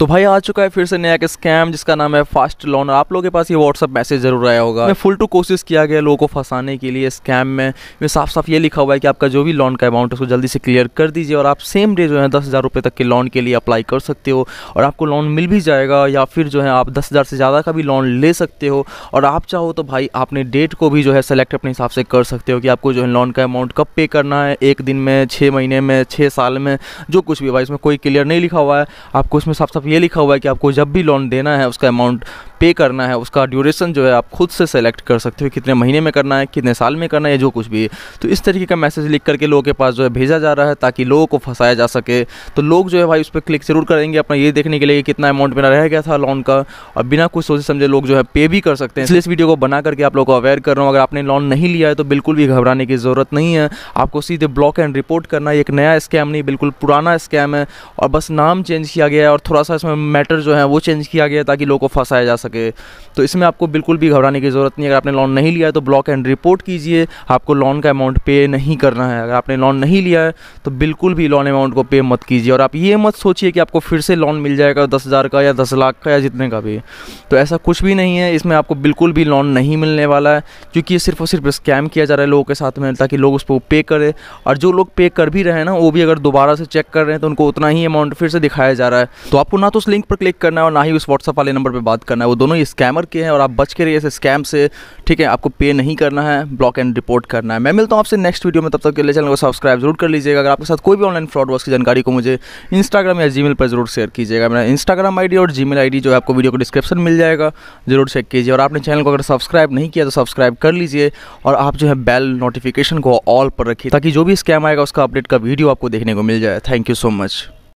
तो भाई आ चुका है फिर से नया एक स्कैम जिसका नाम है फास्ट लोन आप लोगों के पास ये व्हाट्सअप मैसेज ज़रूर आया होगा। मैं फुल टू कोशिश किया गया लोगों को फंसाने के लिए स्कैम में। में साफ़ साफ़ ये लिखा हुआ है कि आपका जो भी लोन का अमाउंट है उसको जल्दी से क्लियर कर दीजिए और आप सेम डे जो है दस हज़ार रुपये तक के लोन के लिए अप्लाई कर सकते हो और आपको लोन मिल भी जाएगा या फिर जो है आप दस हज़ार से ज़्यादा का भी लोन ले सकते हो। और आप चाहो तो भाई आपने डेट को भी जो है सेलेक्ट अपने हिसाब से कर सकते हो कि आपको जो है लोन का अमाउंट कब पे करना है एक दिन में छः महीने में छः साल में जो कुछ भी भाई इसमें कोई क्लियर नहीं लिखा हुआ है। आपको इसमें साफ़ साफ़ ये लिखा हुआ है कि आपको जब भी लोन देना है उसका अमाउंट पे करना है, उसका ड्यूरेशन जो है आप खुद से सेलेक्ट कर सकते हो कितने महीने में करना है, कितने साल में करना है जो कुछ भी तो इस तरीके का मैसेज लिख करके लोगों के पास जो है भेजा जा रहा है ताकि लोगों को फंसाया जा सके। तो लोग जो है भाई उस पर क्लिक ज़रूर करेंगे अपना ये देखने के लिए कितना अमाउंट मेरा रह गया था लोन का। और बिना कुछ सोचे समझे लोग जो है पे भी कर सकते हैं। इसलिए इस वीडियो को बना करके आप लोग को अवेयर कर रहा हूँ। अगर आपने लोन नहीं लिया है तो बिल्कुल भी घबराने की ज़रूरत नहीं है। आपको सीधे ब्लॉक एंड रिपोर्ट करना है, एक नया स्कैम नहीं, बिल्कुल पुराना स्कैम है। और बस नाम चेंज किया गया है और थोड़ा सा इसमें मैटर जो है वो चेंज किया गया ताकि लोगों को फंसाया जा सके। तो इसमें आपको बिल्कुल भी घबराने की ज़रूरत नहीं अगर आपने लोन नहीं लिया है तो ब्लॉक एंड रिपोर्ट कीजिए। आपको लोन का अमाउंट पे नहीं करना है। अगर आपने लोन नहीं लिया है तो बिल्कुल भी लोन अमाउंट को पे मत कीजिए। और आप ये मत सोचिए कि आपको फिर से लोन मिल जाएगा दस हज़ार का या दस लाख का या जितने का भी। तो ऐसा कुछ भी नहीं है। इसमें आपको बिल्कुल भी लोन नहीं मिलने वाला है, क्योंकि ये सिर्फ़ और सिर्फ़ स्कैम किया जा रहा है लोगों के साथ में, ताकि लोग उस पर पे करें। और जो लोग पे कर भी रहे हैं ना, वो भी अगर दोबारा से चेक कर रहे हैं तो उनको उतना ही अमाउंट फिर से दिखाया जा रहा है। तो आपको ना तो उस लिंक पर क्लिक करना है और ना ही उस व्हाट्सअप वाले नंबर पर बात करना है। वो दोनों ही स्कैमर के हैं और आप बच के रहिए इस स्कैम से। ठीक है, आपको पे नहीं करना है ब्लॉक एंड रिपोर्ट करना है। मैं मिलता हूँ आपसे नेक्स्ट वीडियो में, तब तक के लिए चैनल को सब्सक्राइब ज़रूर कर लीजिएगा। अगर आपके साथ कोई भी ऑनलाइन फ्रॉड वॉस की जानकारी को मुझे इंस्टाग्राम या जी पर ज़रूर शेयर कीजिएगा। मेरा इंस्टाग्राम आई और जी मेल जो है, आपको वीडियो को डिस्क्रिप्शन मिल जाएगा। ज़रूर चेक कीजिए। और आपने चैनल को अगर सब्सक्राइब नहीं किया तो सब्सक्राइब कर लीजिए। और आप जो है बेल नोटिफिकेशन को ऑल पर रखिए, ताकि जो भी स्कैम आएगा, उसका अपडेट का वीडियो आपको देखने को मिल जाए। Thank you so much